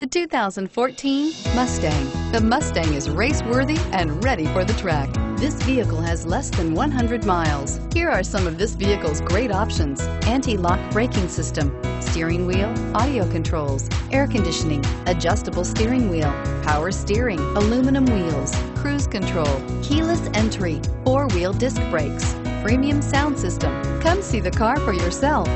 The 2014 Mustang. The Mustang is race-worthy and ready for the track. This vehicle has less than 100 miles. Here are some of this vehicle's great options. Anti-lock braking system, steering wheel, audio controls, air conditioning, adjustable steering wheel, power steering, aluminum wheels, cruise control, keyless entry, four-wheel disc brakes, premium sound system. Come see the car for yourself.